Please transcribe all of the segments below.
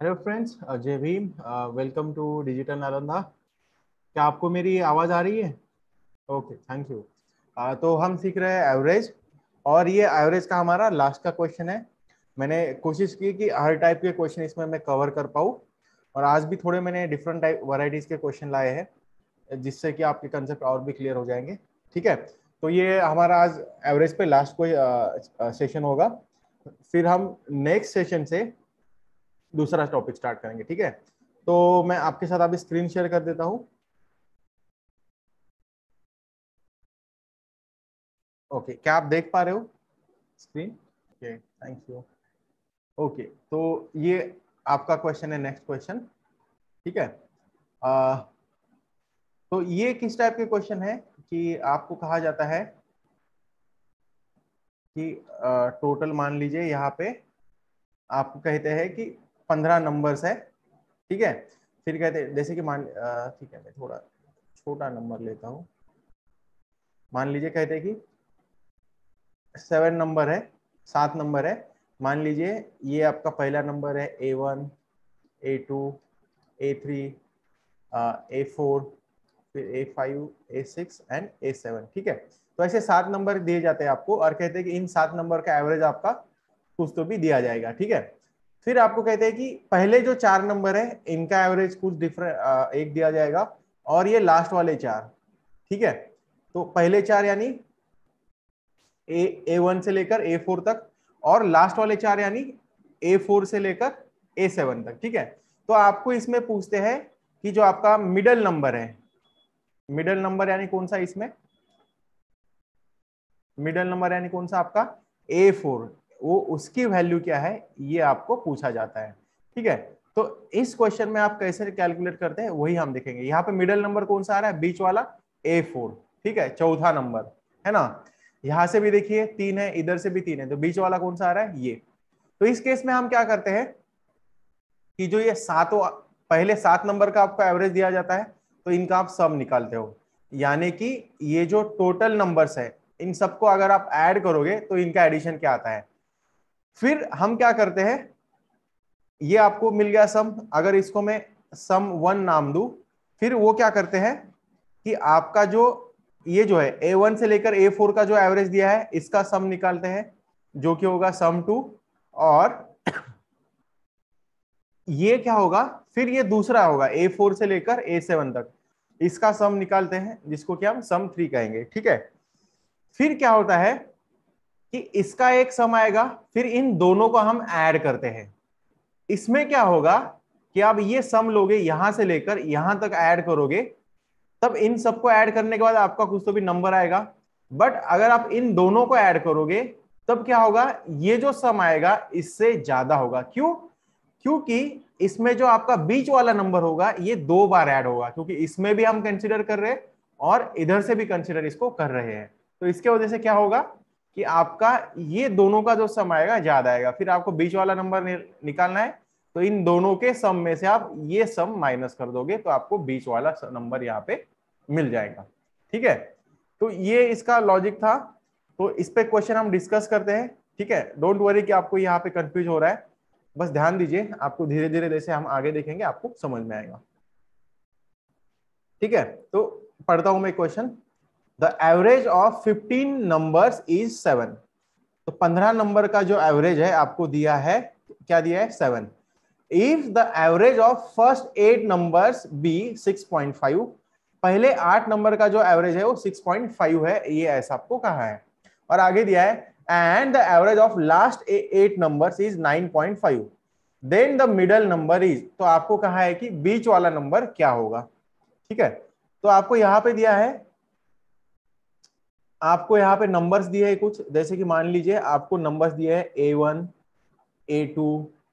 Hello friends Jai Bhim welcome to digital Nalanda क्या आपको मेरी आवाज़ आ रही है? ओके थैंक यू तो हम सीख रहे हैं एवरेज और ये एवरेज का हमारा लास्ट का क्वेश्चन है. मैंने कोशिश की कि हर टाइप के क्वेश्चन इसमें मैं कवर कर पाऊँ। और आज भी थोड़े मैंने डिफरेंट टाइप वराइटीज़ के क्वेश्चन लाए हैं, जिससे कि आपके कंसेप्ट और भी क्लियर हो जाएँगे। ठीक है? तो ये हमारा आज एवरेज पे लास्ट कोई सेशन होगा। फिर हम नेक्स्ट सेशन से दूसरा टॉपिक स्टार्ट करेंगे ठीक है? तो मैं आपके साथ अभी स्क्रीन शेयर कर देता हूँ। ओके okay, क्या आप देख पा रहे हो? Screen okay thank you okay तो ये आपका क्वेश्चन है नेक्स्ट क्वेश्चन ठीक है? आ, तो ये किस टाइप के क्वेश्चन है कि आपको कहा जाता है कि टोटल मान लीजिए यहाँ पे आपको कहते हैं कि पंद्रह नंबर्स है, ठीक है? फिर कहते, जैसे कि मान ठीक है, मैं थोड़ा छोटा नंबर लेता हूँ। मान लीजिए, कहते कि सेवन नंबर है, सात नंबर है। मान लीजिए, ये आपका पहला नंबर है A one A two A three A four फिर A five A six and A seven ठीक है? तो ऐसे सात नंबर दिए जाते हैं आपको, और कहते हैं कि इन सात नंबर का एवरेज आपका कुछ तो भी दिया जाएगा, ठीक है? फिर आपको कहते हैं कि पहले जो चार नंबर है, इनका एवरेज कुछ डिफरेंट एक दिया जाएगा और ये लास्ट वाले चार, ठीक है? तो पहले चार यानी ए ए वन से लेकर ए फोर तक और लास्ट वाले चार यानी ए फोर से लेकर ए सेवन तक, ठीक है? तो आपको इसमें पूछते हैं कि जो आपका मिडल नंबर है मिडल नंबर यानी कौन सा इसमें? मिडल नंबर यानी कौन सा आपका ए फोर वो उसकी वैल्यू क्या है, ये आपको पूछा जाता है। ठीक है? तो इस क्वेश्चन में आप कैसे कैलकुलेट करते हैं, वही हम देखेंगे। यहाँ पे मिडल नंबर कौन सा आ रहा है? बीच वाला ए फोर ठीक है? चौथा नंबर है ना? यहाँ से भी देखिए, तीन है, इधर से भी तीन है तो बीच वाला कौन सा आ रहा है? ये। तो इस केस में हम क्या करते हैं कि जो ये सातों, पहले सात नंबर का आपको एवरेज दिया जाता है तो इनका आप सम निकालते हो। यानी कि ये जो टोटल नंबर्स है, इन सबको अगर आप ऐड करोगे तो इनका एडिशन क्या आता है? फिर हम क्या करते हैं? ये आपको मिल गया सम अगर इसको मैं सम वन नाम दू, फिर वो क्या करते हैं कि आपका जो, ये जो है ए वन से लेकर ए फोर का जो एवरेज दिया है, इसका सम निकालते हैं, जो कि होगा सम टू और ये क्या होगा? फिर ये दूसरा होगा ए फोर से लेकर ए सेवन तक. इसका सम निकालते हैं, जिसको क्या हम सम थ्री कहेंगे, ठीक है? फिर क्या होता है? कि इसका एक सम आएगा, फिर इन दोनों को हम ऐड करते हैं। इसमें क्या होगा कि आप ये सम लोगे यहाँ से लेकर यहाँ तक ऐड करोगे, तब इन सबको ऐड करने के बाद आपका कुछ तो भी नंबर आएगा। बट अगर आप इन दोनों को ऐड करोगे, तब क्या होगा, ये जो सम आएगा, इससे ज़्यादा होगा। क्यों? क्योंकि इसमें जो आपका बीच वाला नंबर होगा, ये दो बार ऐड होगा, क्योंकि इसमें भी हम कंसिडर कर रहे हैं और इधर से भी कंसिडर इसको कर रहे हैं। तो इसके वजह से क्या होगा कि आपका ये दोनों का जो सम आएगा ज़्यादा आएगा। फिर आपको बीच वाला नंबर निकालना है तो इन दोनों के सम में से आप ये सम माइनस कर दोगे तो आपको बीच वाला नंबर यहाँ पे मिल जाएगा। ठीक है? तो ये इसका लॉजिक था। तो इस पे क्वेश्चन हम डिस्कस करते हैं। ठीक है? डोंट वरी कि आपको यहाँ पे कंफ्यूज हो रहा है। बस ध्यान दीजिए, आपको धीरे धीरे जैसे हम आगे देखेंगे, आपको समझ में आएगा। ठीक है? तो पढ़ता हूँ मैं question the average of 15 numbers is seven तो 15 नंबर का जो एवरेज है, आपको दिया है, क्या दिया है? Seven if the average of first eight numbers be 6.5 पहले आठ नंबर का जो एवरेज है, वो 6.5 है, ये ऐसा आपको कहा है। और आगे दिया है and the average of last eight numbers is 9.5 then the middle number is तो आपको कहा है कि बीच वाला नंबर क्या होगा? ठीक है? तो आपको यहाँ पे दिया है आपको यहाँ पे नंबर्स दिए है कुछ। जैसे कि मान लीजिए, आपको नंबर्स दिए है ए वन ए टू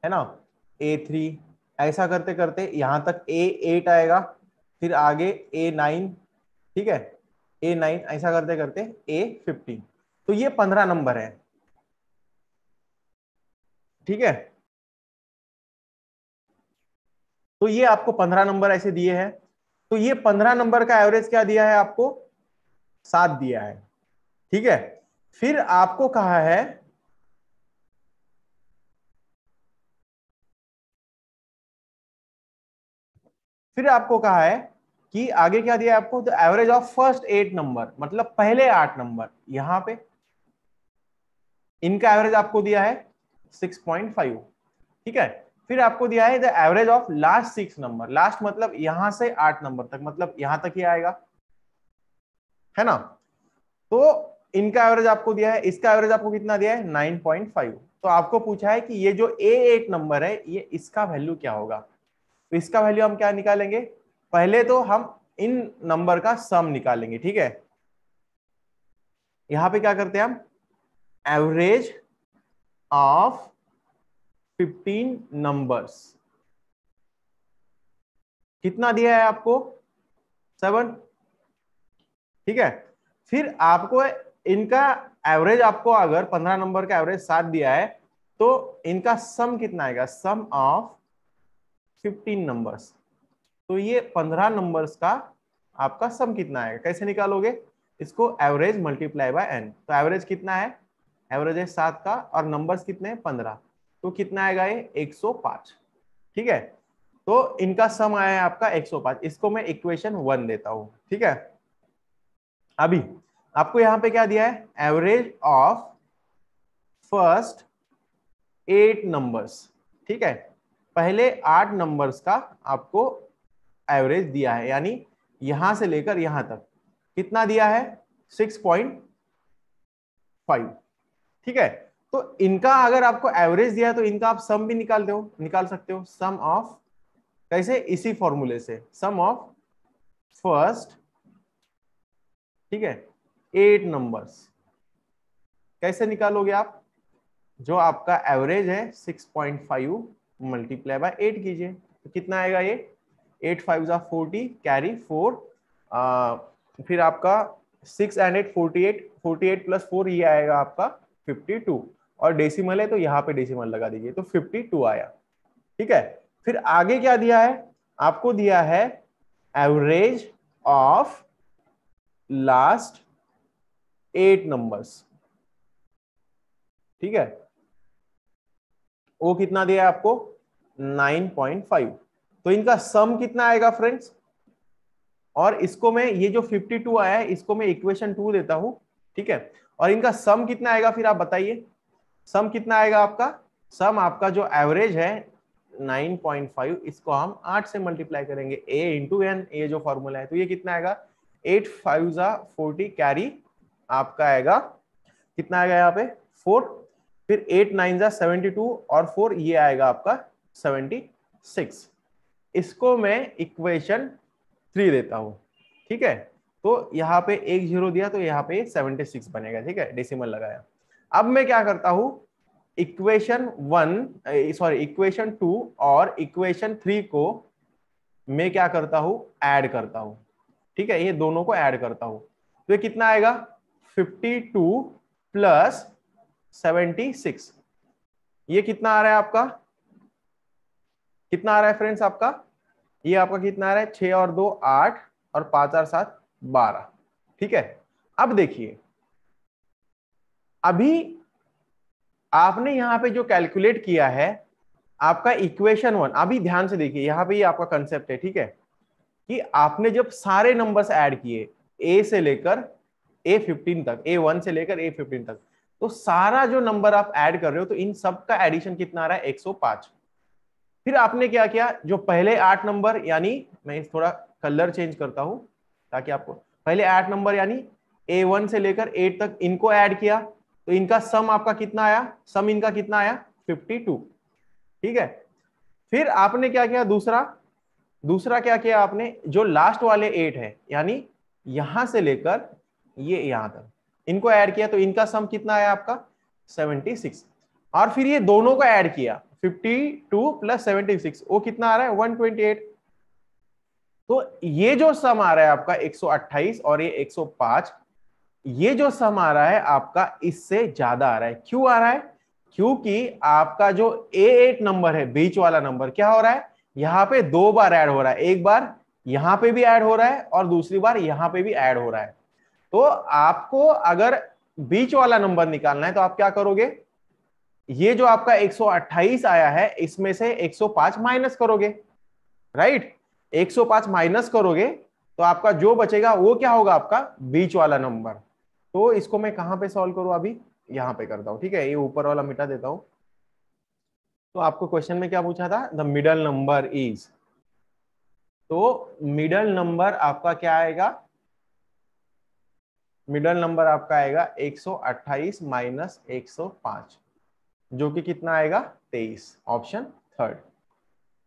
है ना? ए थ्री ऐसा करते करते यहाँ तक ए एट आएगा, फिर आगे ए नाइन ठीक है? ए नाइन ऐसा करते करते ए फिफ्टीन तो ये पंद्रह नंबर है। ठीक है? तो ये आपको पंद्रह नंबर ऐसे दिए हैं। तो ये पंद्रह नंबर का एवरेज क्या दिया है आपको? सात दिया है। ठीक है? फिर आपको कहा है, फिर आपको कहा है कि आगे क्या दिया आपको? The average of first eight number मतलब पहले आठ नंबर यहाँ पे। इनका एवरेज आपको दिया है 6.5 ठीक है? फिर आपको दिया है the average of last six number last मतलब यहाँ से आठ नंबर तक मतलब यहाँ तक ही आएगा। है ना? तो इनका एवरेज आपको दिया है, इसका एवरेज आपको कितना दिया है? 9.5 तो आपको पूछा है कि ये जो ए एट नंबर है, ये इसका वैल्यू क्या होगा? तो इसका वैल्यू हम क्या निकालेंगे? पहले तो हम इन नंबर का सम निकालेंगे, ठीक है? यहाँ पे क्या करते हैं हम? एवरेज ऑफ़ 15 नंबर्स कितना दिया है आपको? सेवन ठीक है? फिर आपको इनका एवरेज आपको अगर 15 नंबर का एवरेज सात दिया है तो इनका सम कितना आएगा? सम ऑफ़ 15 नंबर्स तो ये 15 नंबर्स का आपका सम कितना आएगा? कैसे निकालोगे? इसको एवरेज मल्टीप्लाई बाय एन तो एवरेज कितना है? एवरेज है सात का, और नंबर्स कितने हैं? पंद्रह. तो कितना आएगा ये? 105 ठीक है? तो इनका सम आया है आपका 105 इसको मैं इक्वेशन वन देता हूँ. ठीक है? अभी आपको यहाँ पे क्या दिया है? Average of first eight numbers ठीक है? पहले आठ नंबर्स का आपको एवरेज दिया है, यानी यहाँ से लेकर यहाँ तक। कितना दिया है? सिक्स पॉइंट फाइव ठीक है? तो इनका अगर आपको एवरेज दिया है तो इनका आप सम भी निकाल दो, निकाल सकते हो। सम ऑफ़ कैसे? इसी फॉर्मूले से। सम ऑफ़ फ़र्स्ट ठीक है? Eight numbers. कैसे निकालोगे आप? जो आपका एवरेज है 6.5 मल्टीप्लाई बाय एट कीजिए। तो कितना आएगा ये? एट फाइव जा फोर्टी, कैरी फोर। फिर आपका six and eight forty eight forty eight plus four ये आएगा आपका फिफ्टी टू और डेसिमल है तो यहाँ पे डेसिमल लगा दीजिए तो 52 आया। ठीक है? फिर आगे क्या दिया है? आपको दिया है average of last eight numbers ठीक है? वो कितना दिया है आपको? 9.5 तो इनका सम कितना आएगा फ्रेंड्स और इसको मैं, ये जो 52 आया है, इसको मैं इक्वेशन टू देता हूँ, ठीक है? और इनका सम कितना आएगा, फिर आप बताइए। सम कितना आएगा आपका? सम आपका जो एवरेज है 9.5 इसको हम 8 से मल्टीप्लाई करेंगे। A इंटू एन ये जो फॉर्मूला है तो ये कितना आएगा? एट फाइव जा फोर्टी कैरी आपका आएगा। कितना आएगा यहाँ पे? फोर। फिर एट, नाइन जा सेवेंटी टू और 4 ये आएगा आपका 76 इसको मैं इक्वेशन थ्री देता हूँ, ठीक है? तो यहाँ पे एक ज़ीरो दिया तो यहाँ पे 76 बनेगा, ठीक है? डेसिमल लगाया। अब मैं क्या करता हूँ? Equation one sorry equation two और इक्वेशन थ्री को मैं क्या करता हूँ? ऐड करता हूँ, ठीक है? ये दोनों को ऐड करता हूँ। तो ये कितना आएगा? 52 प्लस 76 ये कितना आ रहा है आपका? कितना आ रहा है फ्रेंड्स आपका? ये आपका कितना आ रहा है? छह और दो, आठ और पाँच और सात, बारह। ठीक है? अब देखिए। अभी आपने यहाँ पे जो कैलकुलेट किया है, आपका इक्वेशन वन अभी ध्यान से देखिए, यहाँ पे ये आपका कंसेप्ट है, ठीक है? कि आपने जब सारे नंबर्स ऐड किए ए से लेकर ए फिफ्टीन तक ए वन से लेकर ए फिफ्टीन तक। तो सारा जो नंबर आप ऐड कर रहे हो तो इन सब का एडिशन कितना आ रहा है? 105 फिर आपने क्या किया? जो पहले आठ नंबर यानी मैं थोड़ा कलर चेंज करता हूँ, ताकि आपको पहले आठ नंबर यानी ए वन से लेकर एट तक इनको ऐड किया तो इनका सम आपका कितना आया? सम इनका कितना आया? 52 ठीक है? फिर आपने क्या किया दूसरा? दूसरा क्या किया आपने? जो लास्ट वाले एट है, यानी यहाँ से लेकर ये यहाँ तक इनको ऐड किया तो इनका सम कितना आया आपका? 76 और फिर ये दोनों को ऐड किया 52 प्लस 76 वो कितना आ रहा है? 128 तो ये जो सम आ रहा है आपका 128 और ये 105 ये जो सम आ रहा है आपका इससे ज़्यादा आ रहा है। क्यों आ रहा है? क्योंकि आपका जो ए एट नंबर है, बीच वाला नंबर क्या हो रहा है? यहाँ पे दो बार ऐड हो रहा है। एक बार यहाँ पे भी ऐड हो रहा है और दूसरी बार यहाँ पे भी ऐड हो रहा है। तो आपको अगर बीच वाला नंबर निकालना है तो आप क्या करोगे? ये जो आपका 128 आया है, इसमें से 105 माइनस करोगे, राइट? 105 माइनस करोगे तो आपका जो बचेगा, वो क्या होगा आपका? बीच वाला नंबर। तो इसको मैं कहाँ पे सॉल्व करूँ अभी? यहाँ पे करता हूँ, ठीक है? ये ऊपर वाला मिटा देता हूँ। तो आपको क्वेश्चन में क्या पूछा था? द मिडल नंबर इज़ तो मिडल नंबर आपका क्या आएगा? मिडल नंबर आपका आएगा 128 माइनस 105 जो कि कितना आएगा? 23 ऑप्शन थर्ड।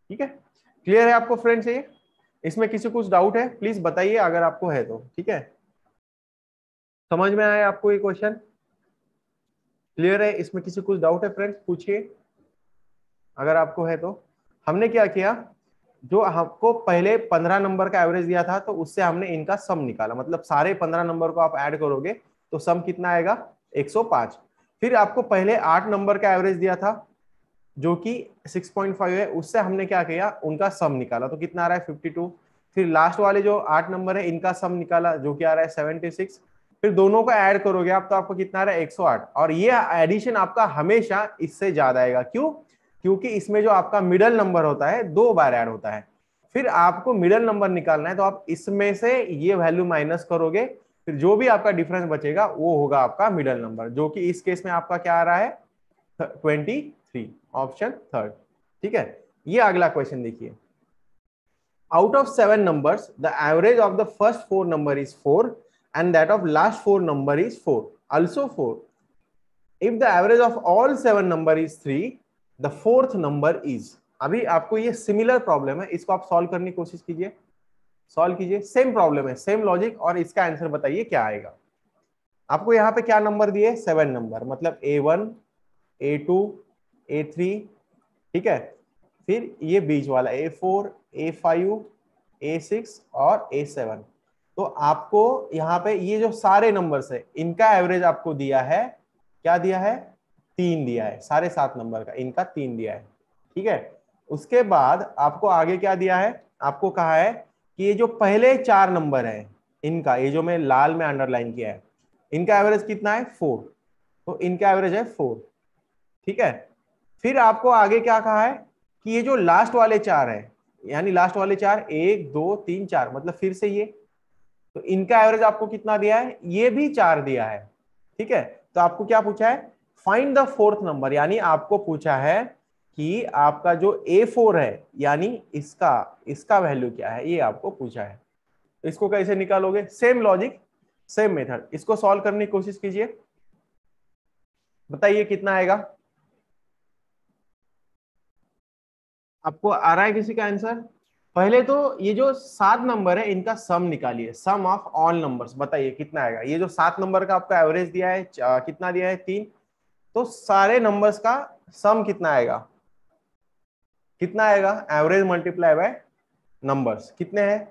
ठीक है? क्लियर है आपको फ्रेंड्स ये? इसमें किसी कुछ डाउट है, प्लीज़ बताइए अगर आपको है तो। ठीक है? समझ में आया आपको ये क्वेश्चन? क्लियर है? इसमें किसी कुछ डाउट है फ्रेंड्स? पूछिए। अगर आपको है तो। हमने क्या किया? जो हमको पहले पंद्रह नंबर का एवरेज दिया था तो उससे हमने इनका सम निकाला। मतलब सारे पंद्रह नंबर को आप ऐड करोगे तो सम कितना आएगा? 105 फिर आपको पहले आठ नंबर का एवरेज दिया था, जो कि 6.5 है, उससे हमने क्या किया? उनका सम निकाला। तो कितना आ रहा है? 52 फिर लास्ट वाले जो आठ नंबर है, इनका सम निकाला, जो कि आ रहा है 76 फिर दोनों को ऐड करोगे आप तो आपको कितना आ रहा है? 108 और ये एडिशन आपका हमेशा इससे ज़्यादा आएगा। क्यों? क्योंकि इसमें जो आपका मिडल नंबर होता है, दो बार ऐड होता है। फिर आपको मिडल नंबर निकालना है तो आप इसमें से ये वैल्यू माइनस करोगे, फिर जो भी आपका डिफरेंस बचेगा, वो होगा आपका मिडल नंबर जो कि इस केस में आपका क्या आ रहा है? ट्वेंटी थ्री ऑप्शन थर्ड ठीक है? ये अगला क्वेश्चन देखिए। Out of seven numbers the average of the first four number is four and that of last four number is four also four if the average of all seven number is three the fourth number is अभी आपको ये similar problem है, इसको आप solve करने की कोशिश कीजिए। सॉल्व कीजिए। सेम प्रॉब्लम है सेम लॉजिक और इसका आंसर बताइए क्या आएगा। आपको यहाँ पे क्या नंबर दिए? सेवन नंबर मतलब A one A two A three ठीक है? फिर ये बीच वाला A four A five A six और ए सेवन तो आपको यहाँ पे ये जो सारे नंबर्स है, इनका एवरेज आपको दिया है, क्या दिया है? तीन दिया है, साढ़े सात नंबर का, इनका तीन दिया है, ठीक है? उसके बाद आपको आगे क्या दिया है? आपको कहा है कि ये जो पहले चार नंबर है, इनका, ये जो मैं लाल में अंडरलाइन किया है, इनका एवरेज कितना है? फोर तो इनका एवरेज है फोर ठीक है? फिर आपको आगे क्या कहा है कि ये जो लास्ट वाले चार है, यानी लास्ट वाले चार, एक, दो, तीन, चार मतलब फिर से ये तो इनका एवरेज आपको कितना दिया है? ये भी चार दिया है, ठीक है? तो आपको क्या पूछा है? फाइंड द फोर्थ नंबर यानी आपको पूछा है कि आपका जो ए फोर है, यानी इसका इसका वैल्यू क्या है? ये आपको पूछा है। इसको कैसे निकालोगे? सेम लॉजिक सेम मेथड इसको सॉल्व करने की कोशिश कीजिए। बताइए कितना आएगा? आपको आ रहा है किसी का आंसर पहले तो ये जो सात नंबर है, इनका सम निकालिए। सम ऑफ़ ऑल नंबर्स बताइए कितना आएगा? ये जो सात नंबर का आपका एवरेज दिया है कितना दिया है? तीन। तो सारे नंबर्स का सम कितना आएगा? कितना आएगा? एवरेज मल्टीप्लाई बाय नंबर्स कितने हैं?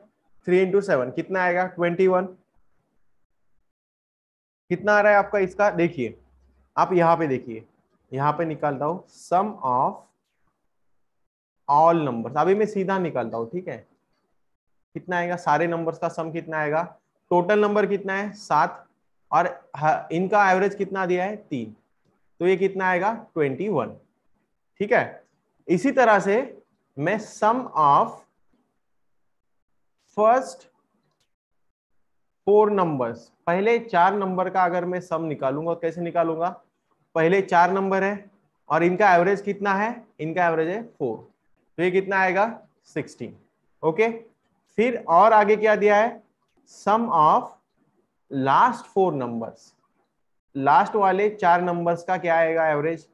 थ्री इंटू सेवन कितना आएगा? ट्वेंटी वन कितना आ रहा है आपका इसका? देखिए, आप यहाँ पे देखिए। यहाँ पे निकालता हूँ सम ऑफ़ ऑल नंबर्स अभी मैं सीधा निकालता हूँ, ठीक है? कितना आएगा? सारे नंबर्स का सम कितना आएगा? टोटल नंबर कितना है? सात। और इनका एवरेज कितना दिया है? तीन। तो ये कितना आएगा? ट्वेंटी वन ठीक है? इसी तरह से मैं sum of first four numbers पहले चार नंबर का अगर मैं सम निकालूँगा तो कैसे निकालूँगा? पहले चार नंबर है और इनका एवरेज कितना है? इनका एवरेज है फोर तो ये कितना आएगा? सिक्सटीन ओके फिर और आगे क्या दिया है? Sum of last four numbers last वाले चार नंबर्स का क्या आएगा एवरेज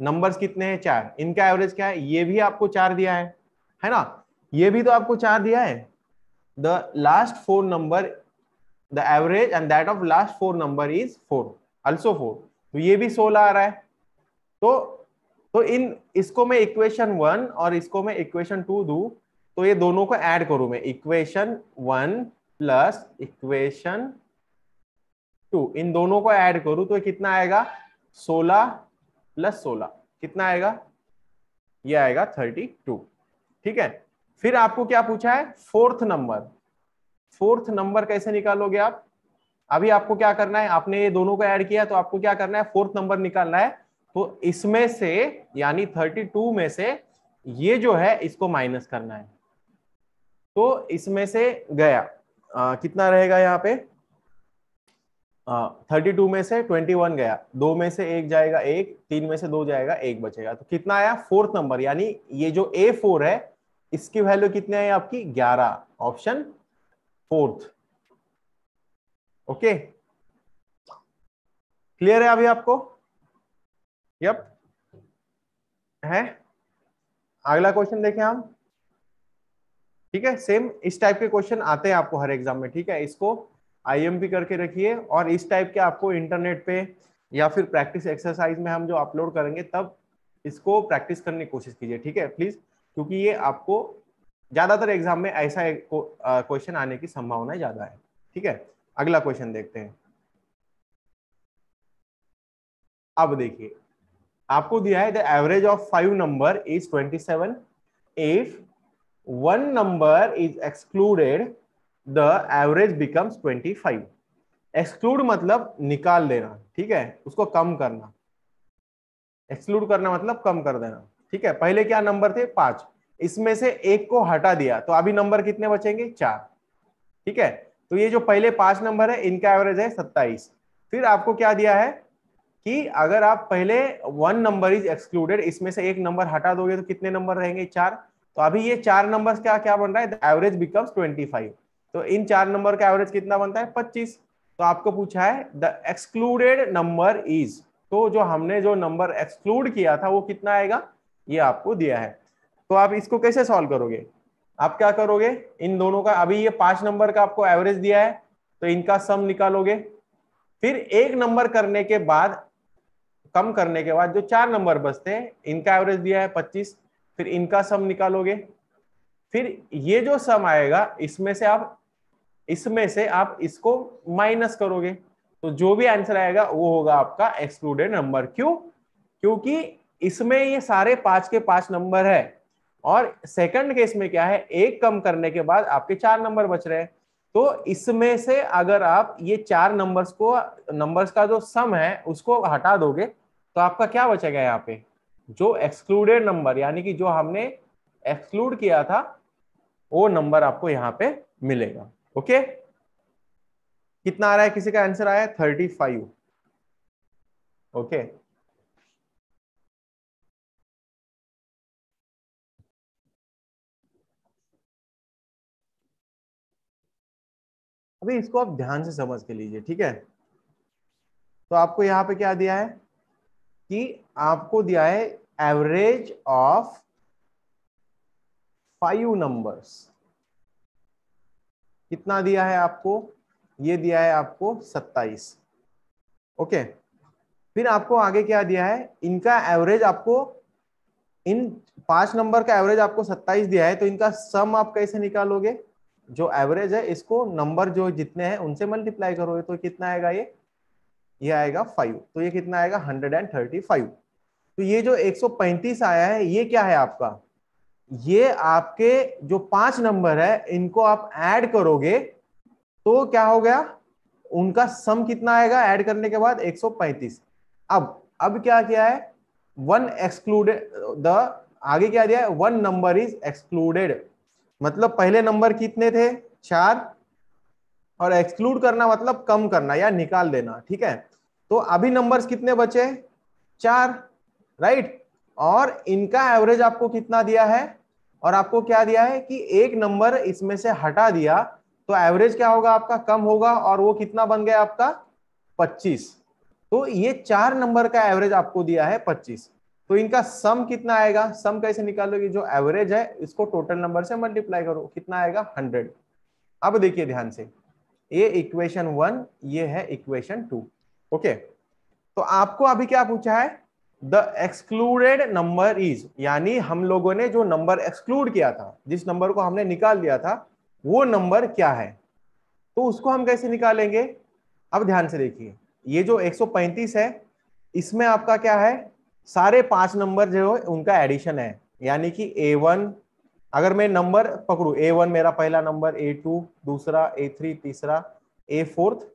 नंबर्स कितने हैं? चार। इनका एवरेज क्या है? ये भी आपको चार दिया है। है ना? ये भी तो आपको चार दिया है। The last four number the average and that of last four number is four also four तो ये भी सोलह आ रहा है। तो तो इन, इसको मैं इक्वेशन वन और इसको मैं इक्वेशन टू दू तो ये दोनों को ऐड करूँ मैं। Equation one plus equation two इन दोनों को ऐड करूँ तो कितना आएगा? सोलह प्लस सोलह कितना आएगा? ये आएगा थर्टी टू ठीक है? फिर आपको क्या पूछा है? फोर्थ नंबर फोर्थ नंबर कैसे निकालोगे आप? अभी आपको क्या करना है? आपने ये दोनों को ऐड किया तो आपको क्या करना है? फोर्थ नंबर निकालना है। तो इसमें से यानी थर्टी टू में से ये जो है इसको माइनस करना है। तो इसमें से गया। आ, कितना रहेगा यहाँ पे? थर्टी टू में से ट्वेंटी वन गया। दो में से एक जाएगा एक, तीन में से दो जाएगा, एक बचेगा। तो कितना आया? फोर्थ नंबर यानी ये जो ए फोर है, इसकी वैल्यू कितनी आई आपकी? ग्यारह। ऑप्शन फोर्थ ओके क्लियर है अभी आपको? यप है? अगला क्वेश्चन देखें हम। ठीक है? सेम इस टाइप के क्वेश्चन आते हैं आपको हर एग्ज़ाम में, ठीक है? इसको आईएमपी करके रखिए और इस टाइप के आपको इंटरनेट पे या फिर प्रैक्टिस एक्सरसाइज में हम जो अपलोड करेंगे, तब इसको प्रैक्टिस करने की कोशिश कीजिए, ठीक है? प्लीज़ क्योंकि ये आपको ज़्यादातर एग्ज़ाम में ऐसा क्वेश्चन आने की संभावना ज़्यादा है, ठीक है? अगला क्वेश्चन देखते हैं। अब देखिए, आपको दिया है the average of five number is twenty seven if one number is excluded the average becomes twenty five exclude मतलब निकाल देना ठीक है? उसको कम करना। एक्सक्लूड करना मतलब कम कर देना, ठीक है? पहले क्या नंबर थे? पाँच। इसमें से एक को हटा दिया तो अभी नंबर कितने बचेंगे? चार। ठीक है? तो ये जो पहले पाँच नंबर है, इनका एवरेज है सत्ताईस। फिर आपको क्या दिया है? कि अगर आप पहले वन नंबर इज़ एक्सक्लूडेड इसमें से एक नंबर हटा दोगे तो कितने नंबर रहेंगे? चार। तो अभी ये चार नंबर क्या क्या बन रहा है? एवरेज बिकम्स ट्वेंटी फाइव तो इन चार नंबर का एवरेज कितना बनता है? पच्चीस। तो आपको पूछा है द एक्सक्लूडेड नंबर इज़ तो जो हमने जो नंबर एक्सक्लूड किया था, वो कितना आएगा? ये आपको दिया है। तो आप इसको कैसे सॉल्व करोगे? आप क्या करोगे? इन दोनों का, अभी ये पाँच नंबर का आपको एवरेज दिया है तो इनका सम निकालोगे। फिर एक नंबर करने के बाद, कम करने के बाद जो चार नंबर बचते हैं, इनका एवरेज दिया है पच्चीस। फिर इनका सम निकालोगे। फिर ये जो सम आएगा, इसमें से आप इसमें से आप इसको माइनस करोगे। तो जो भी आंसर आएगा, वो होगा आपका एक्सक्लूडेड नंबर क्यों, क्योंकि इसमें ये सारे पाँच के पाँच नंबर है। और सेकंड केस में क्या है, एक कम करने के बाद आपके चार नंबर बच रहे हैं। तो इसमें से अगर आप ये चार नंबर्स को, नंबर्स का जो सम है, उसको हटा दोगे तो आपका क्या बचेगा यहाँ पे? जो एक्सक्लूडेड नंबर, यानी कि जो हमने एक्सक्लूड किया था, वो नंबर आपको यहाँ पे मिलेगा। ओके कितना आ रहा है? किसी का आंसर आया? थर्टी फाइव ओके अभी इसको आप ध्यान से समझ के लीजिए, ठीक है? तो आपको यहाँ पे क्या दिया है? कि आपको दिया है एवरेज ऑफ़ फाइव नंबर्स कितना दिया है आपको? ये दिया है आपको सत्ताईस। ओके? फिर आपको आगे क्या दिया है? इनका एवरेज आपको, इन पाँच नंबर का एवरेज आपको सत्ताईस दिया है तो इनका सम आप कैसे निकालोगे? जो एवरेज है, इसको नंबर जो जितने हैं, उनसे मल्टीप्लाई करोगे तो कितना आएगा ये? ये आएगा फाइव तो ये कितना आएगा? हंड्रेड एंड थर्टी फाइव तो ये जो एक सौ पैंतीस आया है, ये क्या है आपका? ये आपके जो पाँच नंबर है, इनको आप ऐड करोगे तो क्या हो गया? उनका सम कितना आएगा ऐड करने के बाद? 135 अब अब क्या किया है? वन एक्सक्लूडेड, द, आगे क्या दिया है? One number is excluded. मतलब पहले नंबर कितने थे? चार। और एक्सक्लूड करना मतलब कम करना या निकाल देना, ठीक है? तो अभी नंबर्स कितने बचे? चार राइट और इनका एवरेज आपको कितना दिया है? और आपको क्या दिया है कि एक नंबर इसमें से हटा दिया तो एवरेज क्या होगा आपका? कम होगा और वो कितना बन गया आपका? 25 तो ये चार नंबर का एवरेज आपको दिया है 25 तो इनका सम कितना आएगा? सम कैसे निकालोगे? जो एवरेज है, इसको टोटल नंबर से मल्टीप्लाई करो। कितना आएगा? 100 अब देखिए ध्यान से। ये इक्वेशन वन ये है इक्वेशन टू ओके तो आपको अभी क्या पूछा है? द एक्सक्लूडेड नंबर इज़ यानी हम लोगों ने जो नंबर एक्सक्लूड किया था, जिस नंबर को हमने निकाल दिया था, वो नंबर क्या है? तो उसको हम कैसे निकालेंगे? अब ध्यान से देखिए, ये जो 135 है, इसमें आपका क्या है? सारे पाँच नंबर जो है, उनका एडिशन है। यानी कि A1 अगर मैं नंबर पकड़ू A1 मेरा पहला नंबर A2 दूसरा A3 तीसरा ए फोर्थ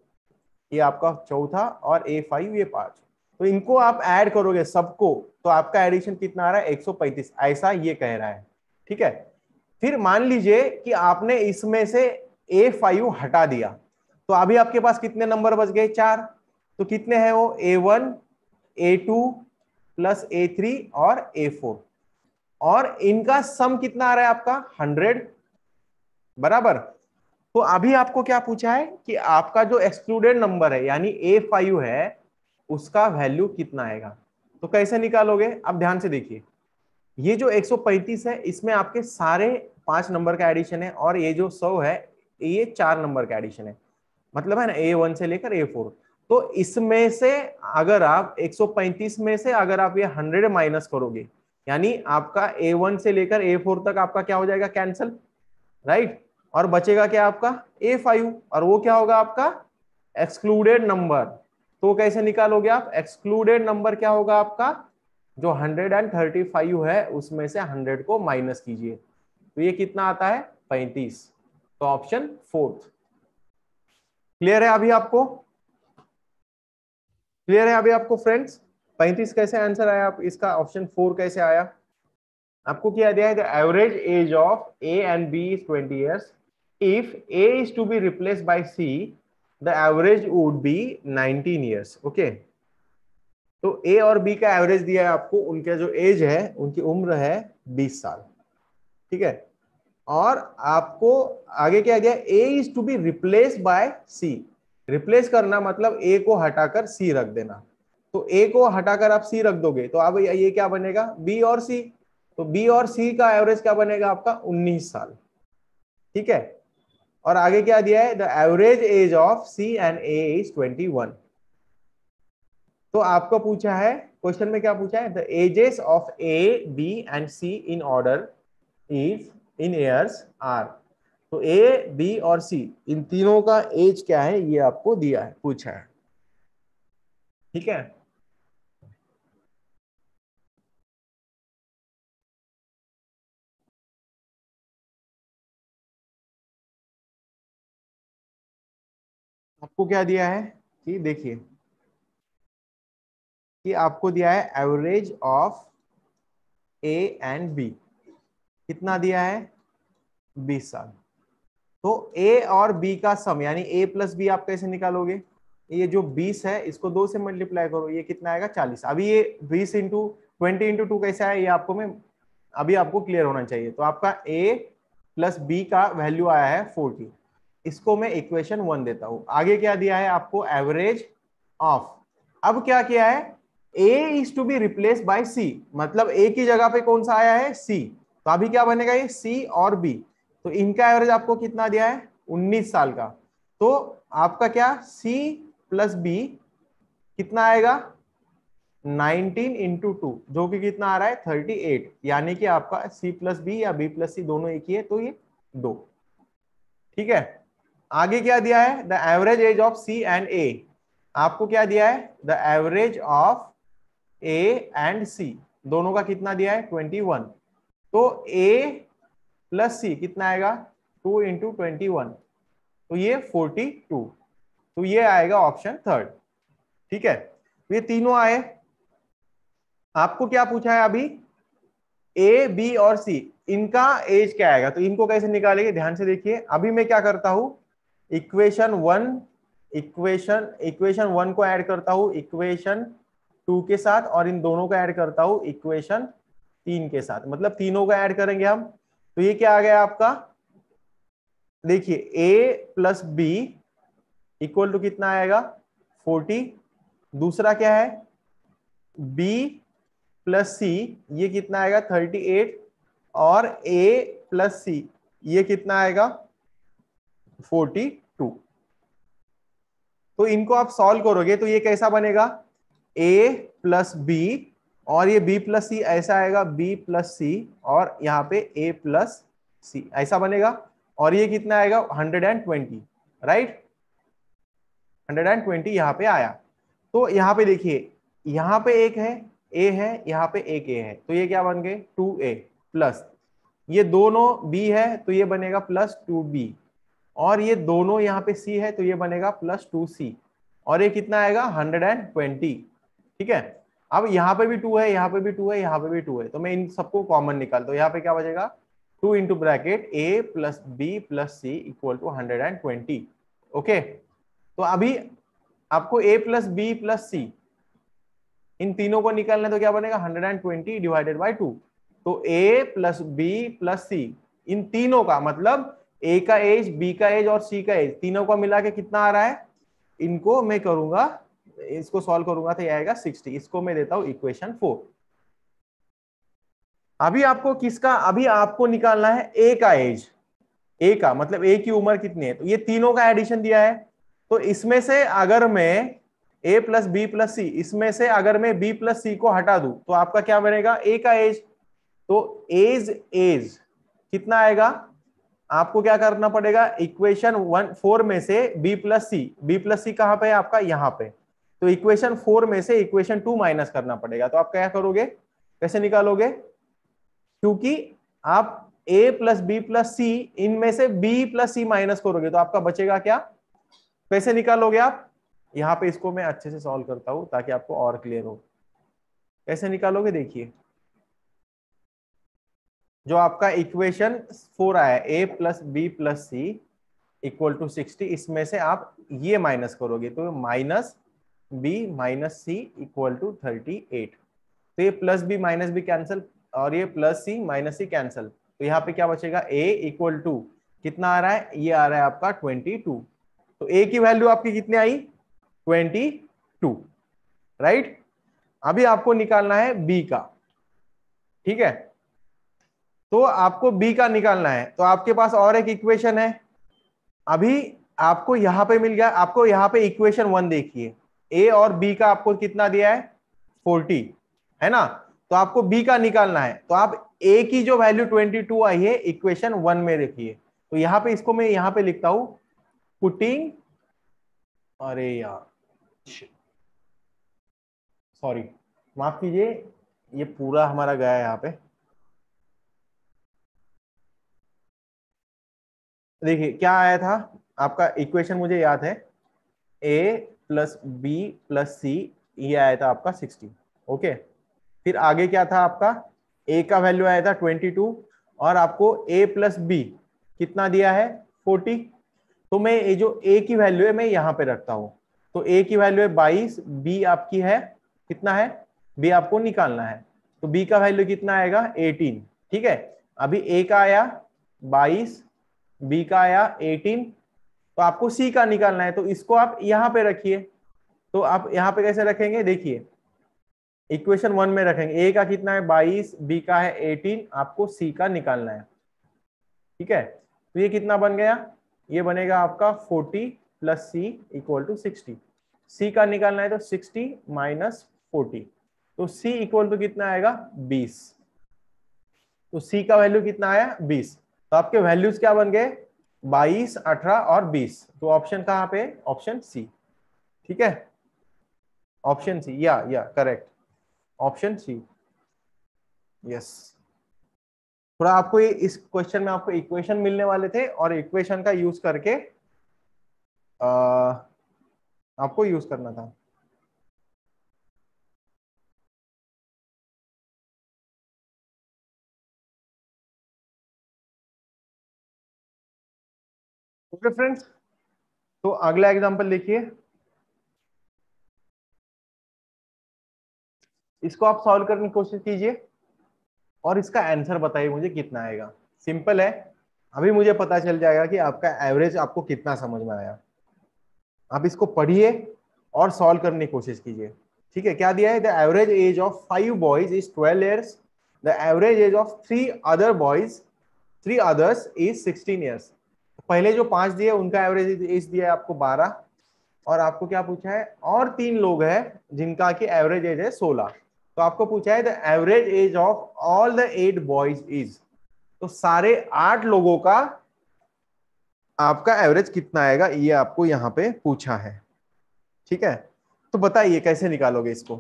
ये आपका चौथा और A5 ये पाँच। तो इनको आप ऐड करोगे सबको तो आपका एडिशन कितना आ रहा है? 135 ऐसा ये कह रहा है। ठीक है? फिर मान लीजिए कि आपने इसमें से ए फाइव हटा दिया। तो अभी आपके पास कितने नंबर बच गए? चार। तो कितने हैं वो? A one A two plus A three और ए फोर और इनका सम कितना आ रहा है आपका? हंड्रेड बराबर? तो अभी आपको क्या पूछा है कि आपका जो एक्सक्लूडेड नंबर है, यानी ए फाइव है उसका वैल्यू कितना आएगा? तो कैसे निकालोगे? आप ध्यान से देखिए। ये जो 135 है, इसमें आपके सारे पाँच नंबर का एडिशन है और ये जो सौ है, ये चार नंबर का एडिशन है। मतलब है ना ए वन से लेकर ए फोर तो इसमें से अगर आप 135 में से अगर आप ये 100 माइनस करोगे, यानी आपका ए वन से लेकर ए फोर तक आपका क्या हो जाएगा? कैंसल राइट और बचेगा क्या आपका? ए फाइव और वो क्या होगा आपका? एक्सक्लूडेड नंबर तो कैसे निकालोगे आप? एक्सक्लूडेड नंबर क्या होगा आपका? जो 135 है, उसमें से 100 को माइनस कीजिए। तो ये कितना आता है? 35 तो ऑप्शन फोर्थ क्लियर है अभी आपको? क्लियर है अभी आपको फ्रेंड्स 35 कैसे आंसर आया आप? इसका ऑप्शन फोर कैसे आया? आपको क्या दिया है? Average age of A and B is 20 years if A is to be replace by C the average would be 19 years okay तो ए और बी का एवरेज दिया है आपको, उनका जो एज है, उनकी उम्र है 20 साल, ठीक है? और आपको आगे क्या गया? A is to be replace by C replace करना मतलब ए को हटाकर सी रख देना। तो ए को हटाकर आप सी रख दोगे तो अब ये क्या बनेगा? बी और सी तो बी और सी का एवरेज क्या बनेगा आपका? 19 साल, ठीक है? और आगे क्या दिया है? The average age of C and A is 21 तो आपको पूछा है क्वेश्चन में क्या पूछा है? The ages of A B and C in order is in years are तो ए बी और सी इन तीनों का एज क्या है? ये आपको दिया है, पूछा है। ठीक है? आपको क्या दिया है? कि देखिए। कि आपको दिया है average of A and B कितना दिया है? बीस साल। तो ए और बी का सम यानी ए प्लस बी आप कैसे निकालोगे? ये जो 20 है, इसको दो से मल्टीप्लाई करो, ये कितना आएगा? 40 अभी ये 20 इंटू ट्वेंटी इंटू टू कैसे आया? ये आपको मैं, अभी आपको क्लियर होना चाहिए। तो आपका ए प्लस बी का वैल्यू आया है 40 इसको मैं इक्वेशन वन देता हूँ। आगे क्या दिया है आपको? एवरेज ऑफ़ अब क्या किया है? A is to be replace by C मतलब ए की जगह पे कौन सा आया है? सी तो अभी क्या बनेगा ये? सी और बी तो इनका एवरेज आपको कितना दिया है? 19 साल का। तो आपका क्या? सी प्लस बी कितना आएगा? 19 इंटू टू जो कि कितना आ रहा है? 38 यानी कि आपका C प्लस बी या B प्लस सी दोनों एक ही है तो ये दो। ठीक है? आगे क्या दिया है? The average age of C and A आपको क्या दिया है? The average of A and C दोनों का कितना दिया है? 21 तो a प्लस सी कितना आएगा? टू इंटू ट्वेंटी वन तो ये फोर्टी टू तो ये आएगा ऑप्शन थर्ड ठीक है? तो ये तीनों आए. आपको क्या पूछा है अभी? ए बी और सी इनका एज क्या आएगा? तो इनको कैसे निकालेंगे? ध्यान से देखिए। अभी मैं क्या करता हूँ? Equation one, equation equation one को ऐड करता हूँ, इक्वेशन टू के साथ और इन दोनों को ऐड करता हूँ, इक्वेशन तीन के साथ। मतलब तीनों का ऐड करेंगे हम। तो ये क्या आ गया आपका? देखिए A plus B equal to कितना आएगा? फोर्टी। दूसरा क्या है? बी प्लस सी ये कितना आएगा? Thirty eight. और ए प्लस सी ये कितना आएगा? फोर्टी। टू। तो इनको आप सॉल्व करोगे तो ये कैसा बनेगा? ए प्लस बी और ये b प्लस सी ऐसा आएगा, b प्लस सी और यहाँ पे a प्लस सी ऐसा बनेगा और ये कितना आएगा? 120 राइट 120 यहाँ पे आया। तो यहाँ पे देखिए, यहाँ पे एक है, a है, यहाँ पे एक a है। तो ये क्या बन गए? 2a प्लस ये दोनों b है तो ये बनेगा प्लस टू बी और ये दोनों यहाँ पे सी है तो ये बनेगा प्लस टू सी और ये कितना आएगा? 120 ठीक है? अब यहाँ पे भी टू है, यहाँ पे भी टू है, यहाँ पे भी टू है। तो मैं इन सबको कॉमन निकालता हूँ। यहाँ पे क्या बचेगा? Two into bracket A plus B plus C equal to hundred and twenty okay तो अभी आपको A plus B plus C इन तीनों को निकालना है तो क्या बनेगा? Hundred and twenty divided by two तो A plus B plus C इन तीनों का मतलब ए का एज बी का एज और सी का एज तीनों को मिला के कितना आ रहा है? इनको मैं करूँगा, इसको सॉल्व करूँगा तो ये आएगा सिक्सटी इसको मैं देता हूँ इक्वेशन फोर अभी आपको किसका, अभी आपको निकालना है ए का एज ए का मतलब ए की उम्र कितनी है? तो ये तीनों का एडिशन दिया है। तो इसमें से अगर मैं A plus B plus C इसमें से अगर मैं बी प्लस सी को हटा दू तो आपका क्या बनेगा? ए का एज तो एज एज कितना आएगा? आपको क्या करना पड़ेगा? इक्वेशन वन फोर में से B plus C B plus C कहाँ पे है आपका? यहाँ पे। तो इक्वेशन फोर में से इक्वेशन टू माइनस करना पड़ेगा। तो आप क्या करोगे? कैसे निकालोगे? क्योंकि आप A plus B plus C इनमें से बी प्लस सी माइनस करोगे। तो आपका बचेगा क्या? कैसे निकालोगे आप? यहाँ पे इसको मैं अच्छे से सॉल्व करता हूँ ताकि आपको और क्लियर हो। कैसे निकालोगे? देखिए। जो आपका इक्वेशन फोर आया A plus B plus C equal to sixty इसमें से आप ये माइनस करोगे तो minus B minus C equal to thirty eight तो ये plus B minus B cancel और ये plus C minus C cancel तो यहाँ पे क्या बचेगा? ए इक्वल टू कितना आ रहा है? ये आ रहा है आपका ट्वेंटी टू तो ए की वैल्यू आपकी कितनी आई? ट्वेंटी टू राइट अभी आपको निकालना है बी का. ठीक है? तो आपको बी का निकालना है। तो आपके पास और एक इक्वेशन है। अभी आपको यहाँ पे मिल गया। आपको यहाँ पे इक्वेशन वन देखिए। ए और बी का आपको कितना दिया है? फोर्टी है ना? तो आपको बी का निकालना है। तो आप ए की जो वैल्यू ट्वेंटी टू आई है इक्वेशन वन में देखिए। तो यहाँ पे इसको मैं यहाँ पे लिखता हूँ। पुटिंग अरे यार सॉरी माफ़ कीजिए, ये पूरा हमारा गया है यहाँ पे। देखिए, क्या आया था? आपका इक्वेशन मुझे याद है। A plus B plus C ये आया था आपका सिक्सटी ओके फिर आगे क्या था आपका? ए का वैल्यू आया था ट्वेंटी टू और आपको ए प्लस बी कितना दिया है? फोर्टी तो मैं ये जो ए की वैल्यू है, मैं यहाँ पे रखता हूँ। तो ए की वैल्यू है बाईस बी आपकी है, कितना है? बी आपको निकालना है। तो बी का वैल्यू कितना आएगा? एटीन ठीक है? अभी ए का आया बाईस बी का आया 18 तो आपको सी का निकालना है तो इसको आप यहाँ पे रखिए। तो आप यहाँ पे कैसे रखेंगे? देखिए, इक्वेशन वन में रखेंगे। ए का कितना है? 22 बी का है 18 आपको सी का निकालना है। ठीक है? तो ये कितना बन गया? ये बनेगा आपका 40 plus C equal to sixty. C का निकालना है तो 60 माइनस फोर्टी। तो सी इक्वल टू कितना आएगा? 20 तो सी का वैल्यू कितना आया? 20 तो आपके वैल्यूज़ क्या बन गए? बाईस अठारह और बीस। तो ऑप्शन कहाँ पे? ऑप्शन सी ठीक है? ऑप्शन सी या या करेक्ट ऑप्शन सी यस थोड़ा आपको ये इस क्वेश्चन में आपको इक्वेशन मिलने वाले थे और इक्वेशन का यूज़ करके आ, आपको यूज़ करना था। ओके फ्रेंड्स तो अगला एग्जांपल देखिए। इसको आप सॉल्व करने की कोशिश कीजिए और इसका आंसर बताइए मुझे कितना आएगा। सिंपल है। अभी मुझे पता चल जाएगा कि आपका एवरेज आपको कितना समझ में आया। आप इसको पढ़िए और सॉल्व करने की कोशिश कीजिए। ठीक है, क्या दिया है? The average age of five boys is twelve years the average age of three other boys three others is sixteen years पहले जो पाँच दिए, उनका एवरेज एज दिया है आपको बारह। और आपको क्या पूछा है? और तीन लोग हैं जिनका की एवरेज एज है सोलह। तो आपको पूछा है the average age of all the eight boys is तो सारे आठ लोगों का आपका एवरेज कितना आएगा? ये आपको यहाँ पे पूछा है। ठीक है? तो बताइए, कैसे निकालोगे इसको?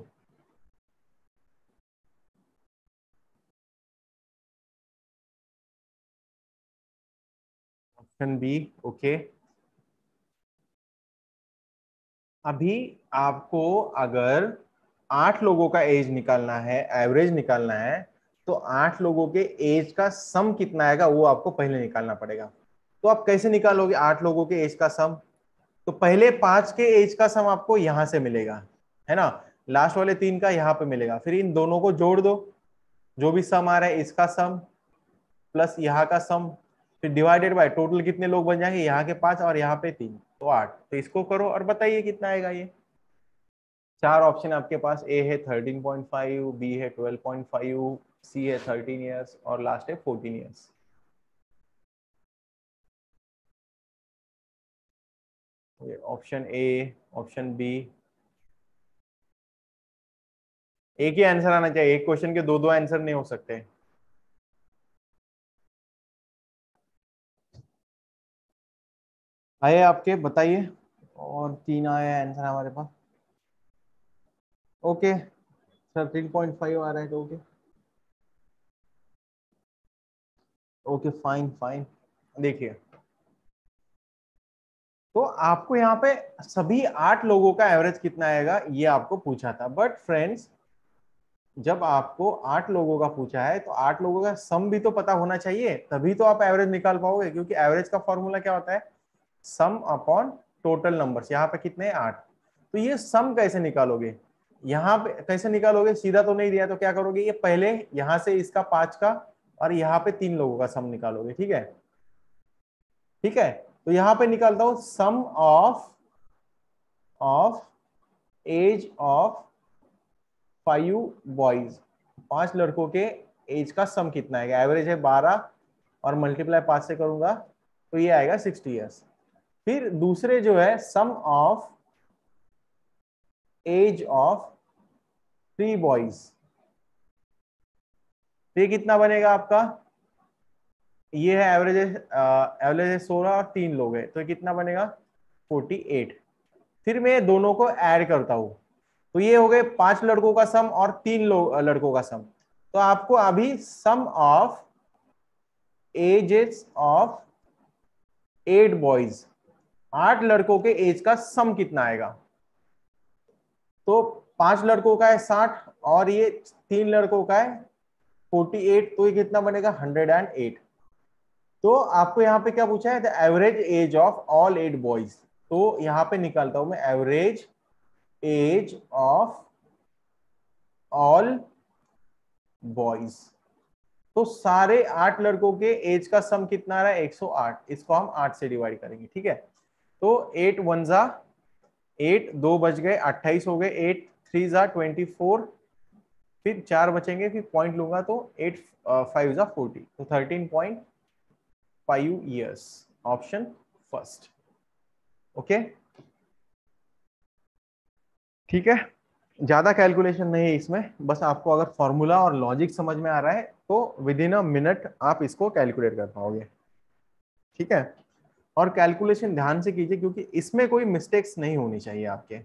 ऑप्शन बी ओके अभी आपको अगर आठ लोगों का एज निकालना है एवरेज निकालना है तो आठ लोगों के एज का सम कितना आएगा, वो आपको पहले निकालना पड़ेगा। तो आप कैसे निकालोगे आठ लोगों के एज का सम तो पहले पाँच के एज का सम आपको यहाँ से मिलेगा, है ना? लास्ट वाले तीन का यहाँ पे मिलेगा। फिर इन दोनों को जोड़ दो। जो भी सम आ रहा है, इसका सम प्लस यहाँ का सम फिर डिवाइडेड बाय टोटल कितने लोग बन जाएँगे? यहाँ के पाँच और यहाँ पे तीन तो आठ। तो इसको करो और बताइए कितना आएगा ये? चार ऑप्शन आपके पास ए है थर्टीन पॉइंट फाइव बी है ट्वेल्व पॉइंट फाइव सी है थर्टीन ईयर्स और लास्ट है fourteen years option A option B एक ही आंसर आना चाहिए, एक क्वेश्चन के दो दो आंसर नहीं हो सकते। आए आपके, बताइए। और तीन आए आंसर हमारे पास। ओके थर्टीन पॉइंट फाइव आ रहा है तो ओके ओके फाइन फाइन देखिए। तो आपको यहाँ पे सभी आठ लोगों का एवरेज कितना आएगा, ये आपको पूछा था। बट फ्रेंड्स जब आपको आठ लोगों का पूछा है तो आठ लोगों का सम भी तो पता होना चाहिए, तभी तो आप एवरेज निकाल पाओगे, क्योंकि एवरेज का फॉर्मूला क्या होता है? सम अपॉन टोटल नंबर्स यहाँ पे कितने आठ। तो ये सम कैसे निकालोगे? यहाँ पे कैसे निकालोगे? सीधा तो नहीं दिया तो क्या करोगे? ये पहले यहाँ से इसका पाँच का और यहाँ पे तीन लोगों का सम निकालोगे, ठीक है? ठीक है? तो यहाँ पे निकालता हूँ sum of of age of five boys पाँच लड़कों के एज का सम कितना आएगा? एवरेज है बारह और मल्टीप्लाई पाँच से करूँगा तो ये आएगा सिक्सटी ईयर्स फिर दूसरे जो है sum of age of three boys ये कितना बनेगा आपका? ये है एवरेज एवरेज सोलह और तीन लोग है। तो कितना बनेगा? फोर्टी एट फिर मैं दोनों को ऐड करता हूँ। तो ये हो गए पाँच लड़कों का सम और तीन लड़कों का सम तो आपको अभी sum of ages of eight boys आठ लड़कों के एज का सम कितना आएगा? तो पाँच लड़कों का है साठ और ये तीन लड़कों का है फोर्टी एट तो ये कितना बनेगा? Hundred and eight. तो आपको यहाँ पे क्या पूछा है? The average age of all eight boys तो यहाँ पे निकालता हूँ मैं। Average age of all boys तो सारे आठ लड़कों के एज का सम कितना आ रहा है? 108 इसको हम आठ से डिवाइड करेंगे, ठीक है? तो एट वन जा एट दो बच गए, अट्ठाईस हो गए एट थ्री जा ट्वेंटी फोर फिर चार बचेंगे, फिर पॉइंट लूँगा तो एट फाइव जा फोर्टी तो thirteen point five years option first okay ठीक है? ज़्यादा कैलकुलेशन नहीं है इसमें, बस आपको अगर फॉर्मूला और लॉजिक समझ में आ रहा है तो विद इन अ मिनट आप इसको कैलकुलेट कर पाओगे। ठीक है? और कैलकुलेशन ध्यान से कीजिए, क्योंकि इसमें कोई मिस्टेक्स नहीं होनी चाहिए आपके।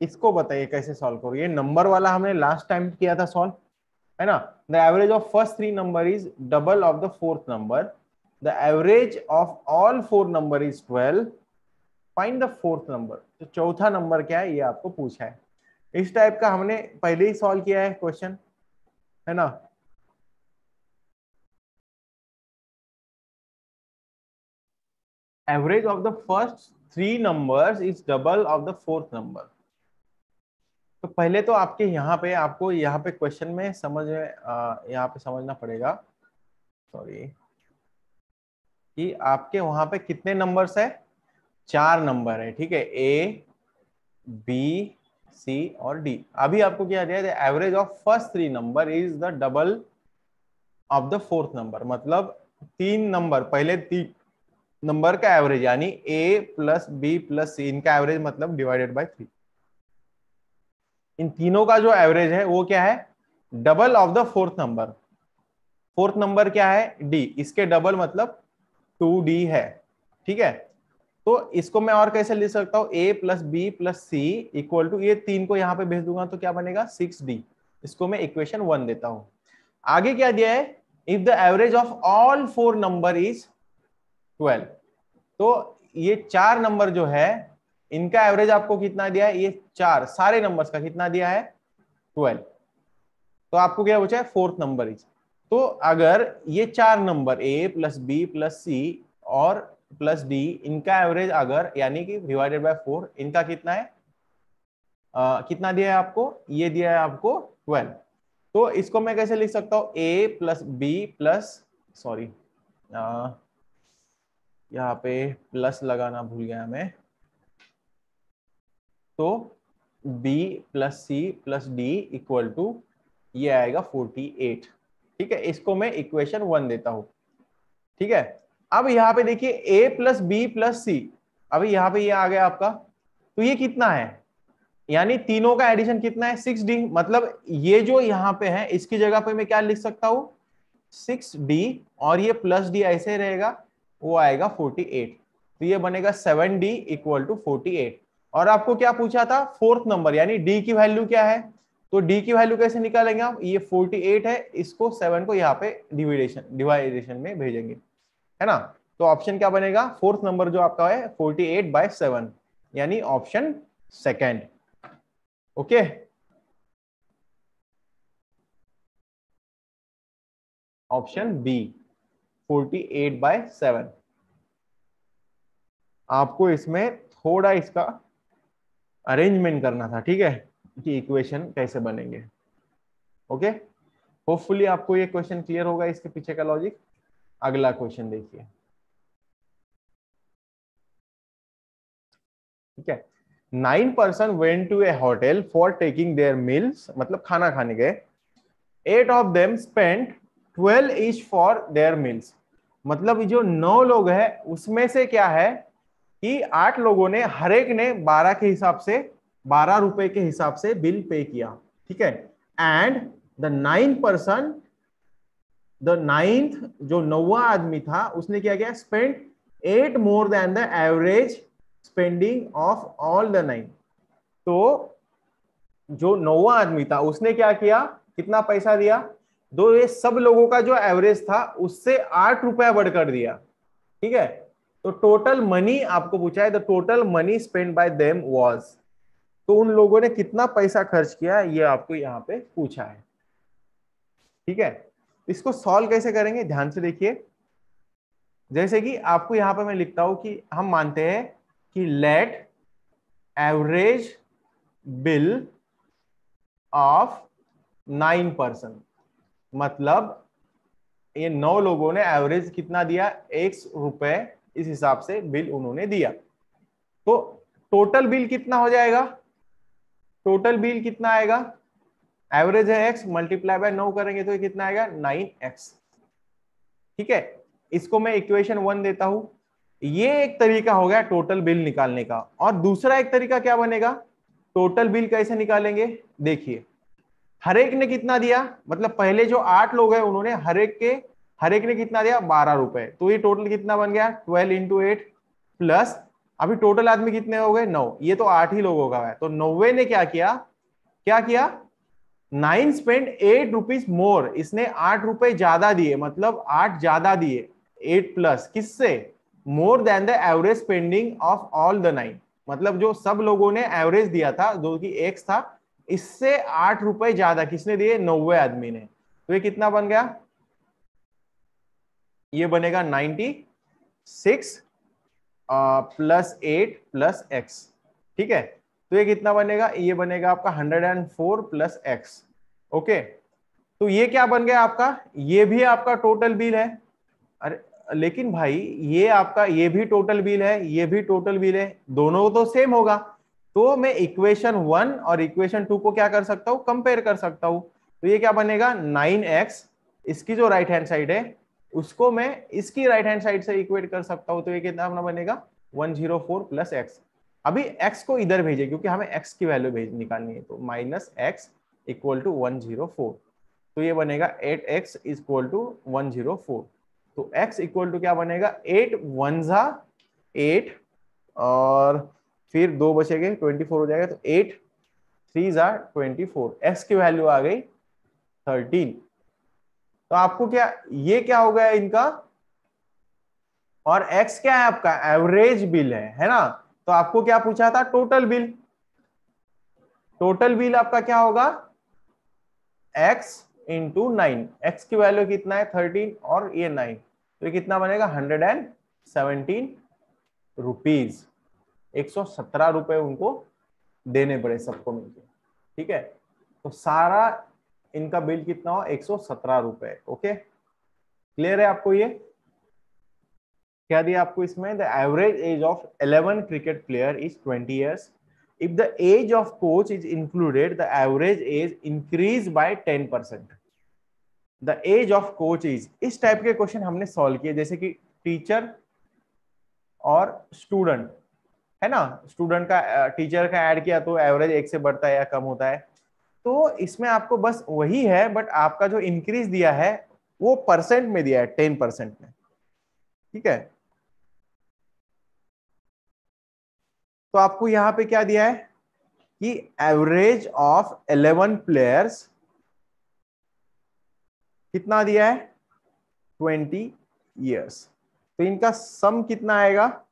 इसको बताइए कैसे सॉल्व करो ये नंबर वाला हमने लास्ट टाइम किया था सॉल्व है ना? The average of first three number is double of the fourth number the average of all four number is 12 find the fourth number. तो चौथा नंबर क्या है? ये आपको पूछा है। इस टाइप का हमने पहले ही सॉल्व किया है क्वेश्चन है ना? Average of the first three numbers is double of the fourth number तो पहले तो आपके यहाँ पे, आपको यहाँ पे क्वेश्चन में समझ यहाँ पे समझना पड़ेगा। सॉरी कि आपके वहाँ पे कितने नंबर्स है? चार नंबर है, ठीक है? ए बी सी और डी अभी आपको क्या दिया है average of first three number is the double of the fourth number मतलब तीन नंबर पहले तीन नंबर का एवरेज, यानी A plus B plus C इनका एवरेज मतलब डिवाइडेड बाय थ्री इन तीनों का जो एवरेज है, वो क्या है? Double of the fourth number fourth number क्या है? डी इसके डबल मतलब टू डी है. ठीक है? तो इसको मैं और कैसे लिख सकता हूँ? A plus B plus C equal to ये तीन को यहाँ पे भेज दूँगा तो क्या बनेगा? सिक्स डी इसको मैं इक्वेशन वन देता हूँ। आगे क्या दिया है? If the average of all four number is twelve. तो ये चार नंबर जो है इनका एवरेज आपको कितना दिया है? ये चार सारे नंबर्स का कितना दिया है? ट्वेल्व। तो आपको क्या पूछा है? फोर्थ नंबर इज़ तो अगर ये चार number A plus B plus C और प्लस डी इनका एवरेज अगर यानी कि डिवाइडेड बाय फोर इनका कितना है? आ, कितना दिया है आपको? ये दिया है आपको ट्वेल्व। तो इसको मैं कैसे लिख सकता हूँ? A plus B plus sorry यहाँ पे प्लस लगाना भूल गया मैं। तो b plus C plus D equal to ये आएगा 48 ठीक है, इसको मैं इक्वेशन वन देता हूँ। ठीक है, अब यहाँ पे देखिए a plus B plus C अभी यहाँ पे ये यह आ गया आपका। तो ये कितना है? यानी तीनों का एडिशन कितना है? सिक्स डी मतलब ये जो यहाँ पे है, इसकी जगह पे मैं क्या लिख सकता हूँ? सिक्स डी और ये प्लस डी ऐसे रहेगा। वो आएगा फोर्टी एट तो ये बनेगा seven D equal to forty और आपको क्या पूछा था? फोर्थ नंबर यानी डी की वैल्यू क्या है? तो डी की वैल्यू कैसे निकालेंगे आप? ये 48 है, इसको 7 को यहाँ पे डिवाइडेशन डिवाइडेशन में भेजेंगे। है ना? तो ऑप्शन क्या बनेगा? फोर्थ नंबर जो आपका है 48 एट बाय सेवन यानी option second okay option B 48 by seven आपको इसमें थोड़ा इसका अरेंजमेंट करना था, ठीक है? कि इक्वेशन कैसे बनेंगे? ओके होपफुली आपको ये क्वेश्चन क्लियर होगा इसके पीछे का लॉजिक अगला क्वेश्चन देखिए। ठीक है? Nine person went to a hotel for taking their meals मतलब खाना खाने गए. Eight of them spend twelve is for their meals मतलब जो नौ लोग हैं, उसमें से क्या है कि आठ लोगों ने, हर एक ने बारह के हिसाब से, बारह रुपए के हिसाब से बिल पे किया, ठीक है? And the nine person the ninth जो नौवा आदमी था, उसने क्या किया? Spend eight more than the average spending of all the nine तो जो नौवा आदमी था, उसने क्या किया? कितना पैसा दिया? दो ये सब लोगों का जो एवरेज था, उससे आठ रुपया बढ़कर दिया। ठीक है? तो टोटल मनी आपको पूछा है the total money spend by them was तो उन लोगों ने कितना पैसा खर्च किया, ये आपको यहाँ पे पूछा है। ठीक है? इसको सॉल्व कैसे करेंगे? ध्यान से देखिए। जैसे कि आपको यहाँ पे मैं लिखता हूँ कि हम मानते हैं कि let average bill of nine percent मतलब ये नौ लोगों ने एवरेज कितना दिया? एक रुपए इस हिसाब से बिल उन्होंने दिया। तो टोटल बिल कितना हो जाएगा? टोटल बिल कितना आएगा? एवरेज है एक्स मल्टीप्लाई बाय नौ करेंगे तो कितना आएगा? नाइन एक्स ठीक है? इसको मैं इक्वेशन वन देता हूँ। ये एक तरीका हो गया टोटल बिल निकालने का। और दूसरा एक तरीका क्या बनेगा? टोटल बिल कैसे निकालेंगे? देखिए हर एक ने कितना दिया? मतलब पहले जो आठ लोग हैं, उन्होंने हर एक के, हर एक ने कितना दिया? बारह रुपए। तो ये टोटल कितना बन गया? ट्वेल्व इंटू एट प्लस अभी टोटल आदमी कितने हो गए? नौ। ये तो आठ ही लोगों का है। तो नौवे ने क्या किया? क्या किया? Nine spend eight rupees more इसने आठ रुपए ज़्यादा दिए। मतलब आठ ज़्यादा दिए। एट प्लस किससे? More than the average spending of all the nine मतलब जो सब लोगों ने एवरेज दिया था, जो कि एक्स था इससे आठ रुपए ज़्यादा किसने दिए? नौवे आदमी ने। तो ये कितना बन गया? ये बनेगा ninety six plus eight, plus X. ठीक है? तो ये कितना बनेगा? ये बनेगा आपका hundred and four plus X. Okay? तो ये क्या बन गया आपका? ये भी आपका टोटल बिल है। अरे, लेकिन भाई, ये आपका, ये भी टोटल बिल है, ये भी टोटल बिल है। दोनों तो सेम होगा। तो मैं इक्वेशन वन और इक्वेशन टू को क्या कर सकता हूँ? कंपेयर कर सकता हूँ। तो ये क्या बनेगा? नाइन एक्स इसकी जो राइट हैंड साइड है, उसको मैं इसकी राइट हैंड साइड से इक्वेट कर सकता हूँ। तो ये कितना अपना बनेगा? One zero four plus X अभी एक्स को इधर भेजे क्योंकि हमें एक्स की वैल्यू भेज निकालनी है। तो minus X equal to one zero four तो ये बनेगा eight X equal to one zero four तो x इक्वल टू क्या बनेगा? एट वन जा एट और फिर दो बचेंगे ट्वेंटी फोर हो जाएगा तो एट थ्री जा ट्वेंटी फोर एक्स की वैल्यू आ गई थर्टीन तो आपको क्या, ये क्या हो गया इनका? और x क्या है आपका? एवरेज बिल है है ना? तो आपको क्या पूछा था? टोटल बिल टोटल बिल आपका क्या होगा? X इंटू नाइन एक्स की वैल्यू कितना है? थर्टीन और ये नाइन तो ये कितना बनेगा? हंड्रेड एंड सेवनटीन रुपीज़ एक सौ सत्रह रुपए उनको देने पड़े सबको मिलकर ठीक है? तो सारा इनका बिल कितना हो एक सौ सत्रह रुपए, ओके? क्लियर है आपको ये? क्या दिया आपको इसमें? The average age of 11 cricket player is 20 years if the age of coach is included the average age increase by 10 percent the age of coach is इस टाइप के क्वेश्चन हमने सॉल्व किए, जैसे कि टीचर और स्टूडेंट है ना? Student का टीचर का ऐड किया तो एवरेज एक से बढ़ता है या कम होता है। तो इसमें आपको बस वही है बट आपका जो इंक्रीज दिया है, वो परसेंट में दिया है टेन परसेंट में। ठीक है? तो आपको यहाँ पे क्या दिया है? कि एवरेज ऑफ़ 11 प्लेयर्स कितना दिया है? 20 इयर्स तो इनका सम कितना आएगा?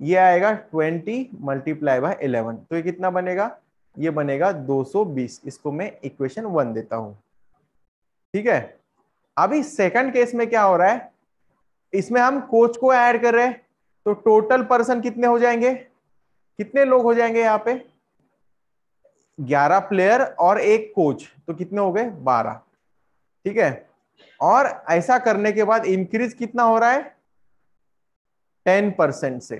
ये आएगा 20 मल्टीप्लाई बाय 11 तो ये कितना बनेगा? ये बनेगा 220 इसको मैं इक्वेशन वन देता हूँ। ठीक है? अभी सेकंड केस में क्या हो रहा है? इसमें हम कोच को ऐड कर रहे हैं तो टोटल पर्सन कितने हो जाएँगे? कितने लोग हो जाएँगे यहाँ पे? ग्यारह प्लेयर और एक कोच। तो कितने हो गए? बारह। ठीक है? और ऐसा करने के बाद इंक्रीज कितना हो रहा है? टेन परसेंट से।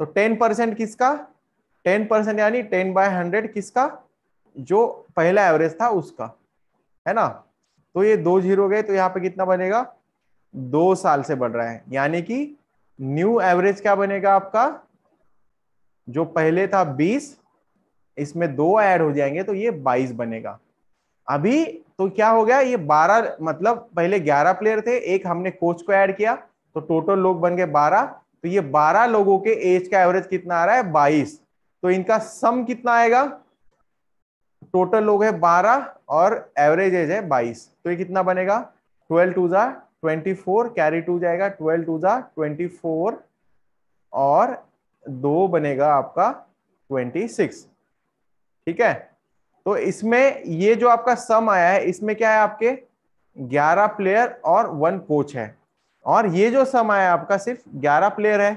तो टेन परसेंट किसका? टेन परसेंट यानी टेन बाय हंड्रेड किसका? जो पहला एवरेज था उसका, है ना? तो ये दो ज़ीरो गए तो यहाँ पे कितना बनेगा? दो साल से बढ़ रहा है। यानी कि न्यू एवरेज क्या बनेगा आपका? जो पहले था 20 इसमें दो ऐड हो जाएँगे तो ये 22 बनेगा। अभी तो क्या हो गया? ये 12 मतलब पहले 11 प्लेयर थे, एक हमने कोच को ऐड किया तो टोटल लोग बन गए 12 तो ये 12 लोगों के एज का एवरेज कितना आ रहा है? 22 तो इनका सम कितना आएगा? टोटल लोग है 12 और एवरेज एज है 22 तो ये कितना बनेगा? 12 टू जा 24 कैरी टू जाएगा 12 टू जा 24 और दो बनेगा आपका ट्वेंटी सिक्स। ठीक है? तो इसमें ये जो आपका सम आया है, इसमें क्या है आपके? ग्यारह प्लेयर और वन कोच है। और ये जो सम आया आपका सिर्फ़ ग्यारह प्लेयर है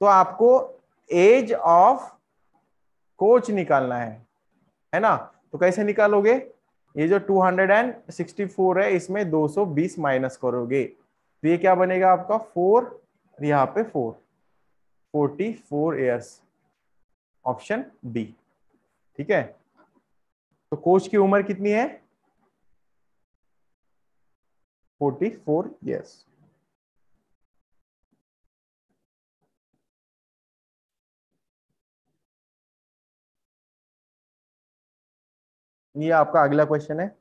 तो आपको एज ऑफ़ कोच निकालना है है ना? तो कैसे निकालोगे? ये जो 264 है, इसमें 220 माइनस करोगे। तो ये क्या बनेगा आपका? फोर यहाँ पे four forty four years option B ठीक है? तो कोच की उम्र कितनी है? फोर्टी फोर ईयर्स ये आपका अगला क्वेश्चन है।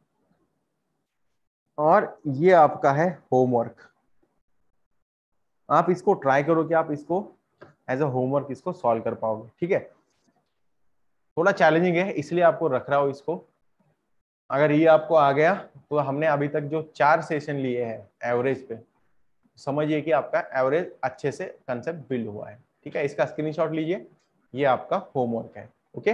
और ये आपका है होमवर्क आप इसको ट्राई करो कि आप इसको एज अ होमवर्क इसको सॉल्व कर पाओगे, ठीक है? थोड़ा चैलेंजिंग है, इसलिए आपको रख रहा हो इसको। अगर ये आपको आ गया तो हमने अभी तक जो चार सेशन लिए हैं एवरेज पे, समझिए कि आपका एवरेज अच्छे से कंसेप्ट बिल्ड हुआ है, ठीक है? इसका स्क्रीनशॉट लीजिए, ये आपका होमवर्क है ओके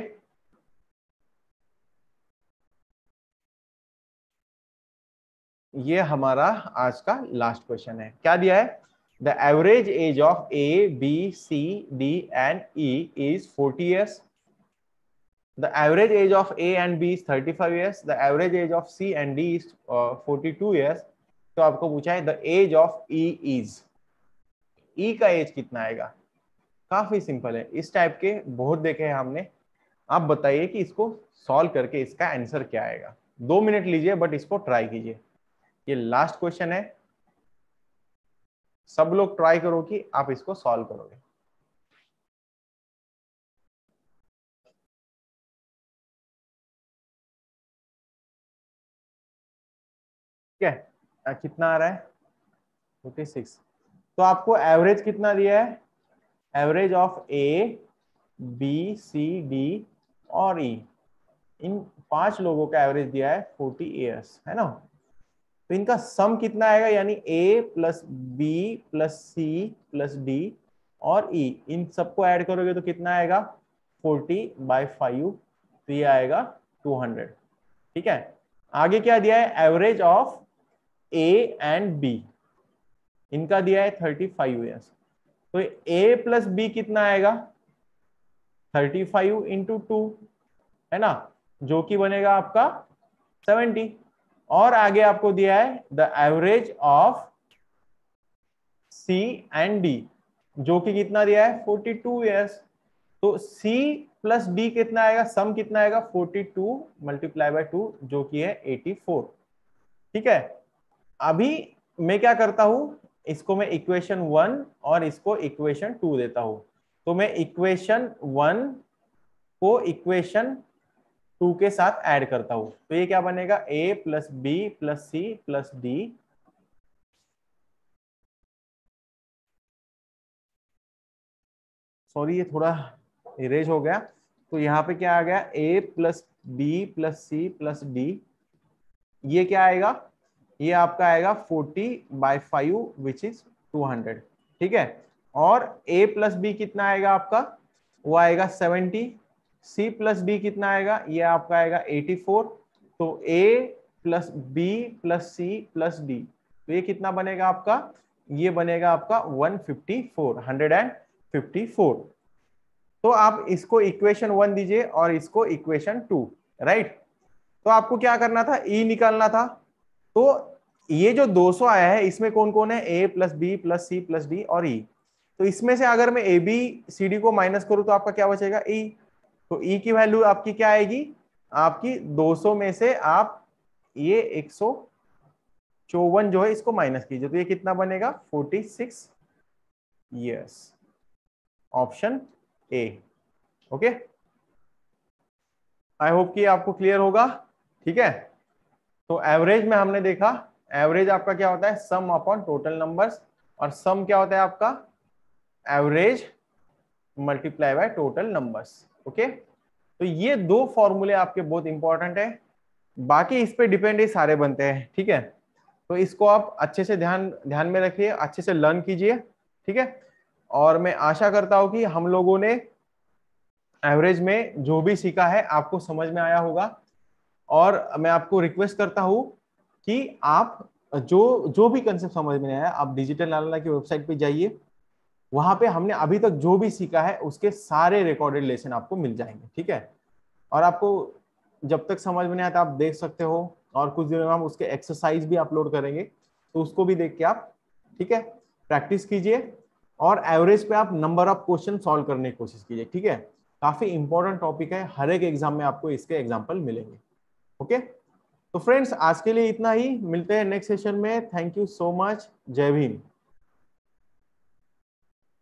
ये हमारा आज का लास्ट क्वेश्चन है। क्या दिया है? The average age of A, B, C, D, and E is 40 years. The average age of A and B is 35 years. The average age of C and D is uh, 42 years. तो आपको पूछा है the age of E is E का age कितना आएगा? काफ़ी simple है। इस टाइप के बहुत देखे हैं हमने। आप बताइए कि इसको सॉल्व करके इसका आंसर क्या आएगा। दो मिनट लीजिए बट इसको ट्राई कीजिए। ये लास्ट क्वेश्चन है। सब लोग ट्राई करो कि आप इसको सॉल्व करोगे। ठीक है? कितना आ रहा है? फोर्टी सिक्स तो आपको एवरेज कितना दिया है? Average of A B C D और ई e. इन पाँच लोगों का एवरेज दिया है फोर्टी ईयर्स है ना? तो इनका सम कितना आएगा? यानी A plus B plus C plus D और ई e, इन सबको ऐड करोगे तो कितना आएगा? 40 बाय फाइव तो ये आएगा 200 ठीक है? आगे क्या दिया है? Average of A and B इनका दिया है 35 फाइव ईयर्स तो ए प्लस बी कितना आएगा? 35 फाइव इंटू टू है ना? जो कि बनेगा आपका 70 और आगे आपको दिया है the average of C and D जो कि कितना दिया है? 42 ईयर्स तो C प्लस डी कितना आएगा? सम कितना आएगा? 42 टू मल्टीप्लाई बाय टू जो कि है 84 ठीक है? अभी मैं क्या करता हूँ? इसको मैं इक्वेशन वन और इसको इक्वेशन टू देता हूँ। तो मैं इक्वेशन वन को इक्वेशन टू के साथ ऐड करता हूँ। तो ये क्या बनेगा? A plus B plus C plus D sorry ये थोड़ा इरेज हो गया। तो यहाँ पे क्या आ गया? A plus B plus C plus D ये क्या आएगा? ये आपका आएगा 40 बाय फाइव विच इज़ 200 ठीक है? और a प्लस बी कितना आएगा आपका? वो आएगा 70 c प्लस डी कितना आएगा? ये आपका आएगा 84 तो a plus B plus C plus D तो ये कितना बनेगा आपका? ये बनेगा आपका 154 154 तो आप इसको इक्वेशन वन दीजिए और इसको इक्वेशन टू राइट तो आपको क्या करना था? ई e निकालना था। तो ये जो 200 आया है, इसमें कौन कौन है? A plus B plus C plus D और ई e. तो इसमें से अगर मैं ए बी सी डी को माइनस करूँ तो आपका क्या बचेगा? ई e. तो ई की वैल्यू आपकी क्या आएगी? आपकी 200 में से आप ये एक चौवन जो है, इसको माइनस कीजिए। तो ये कितना बनेगा? 46 yes option A okay I hope कि आपको क्लियर होगा। ठीक है? तो एवरेज में हमने देखा एवरेज आपका क्या होता है? सम अपॉन टोटल नंबर्स और सम क्या होता है आपका? Average multiply by total numbers okay तो ये दो फॉर्मूले आपके बहुत इंपॉर्टेंट है। बाकी इस पे डिपेंड ही, सारे बनते हैं, ठीक है? तो इसको आप अच्छे से ध्यान ध्यान में रखिए, अच्छे से लर्न कीजिए, ठीक है? और मैं आशा करता हूँ कि हम लोगों ने एवरेज में जो भी सीखा है, आपको समझ में आया होगा। और मैं आपको रिक्वेस्ट करता हूँ कि आप जो जो भी कंसेप्ट समझ में आया, आप डिजिटल नालंदा की वेबसाइट पे जाइए। वहाँ पे हमने अभी तक जो भी सीखा है, उसके सारे रिकॉर्डेड लेसन आपको मिल जाएँगे, ठीक है? और आपको जब तक समझ में नहीं आता, आप देख सकते हो, और कुछ दिनों में हम उसके एक्सरसाइज भी अपलोड करेंगे तो उसको भी देख के आप, ठीक है? प्रैक्टिस कीजिए, और एवरेज पे आप नंबर ऑफ़ क्वेश्चन सॉल्व करने की कोशिश कीजिए, ठीक है? काफ़ी इंपॉर्टेंट टॉपिक है, हर एक एग्ज़ाम में आपको इसके एग्ज़ाम्पल मिलेंगे, ओके? तो फ्रेंड्स आज के लिए इतना ही, मिलते हैं नेक्स्ट सेशन में थैंक यू सो मच जय भीम।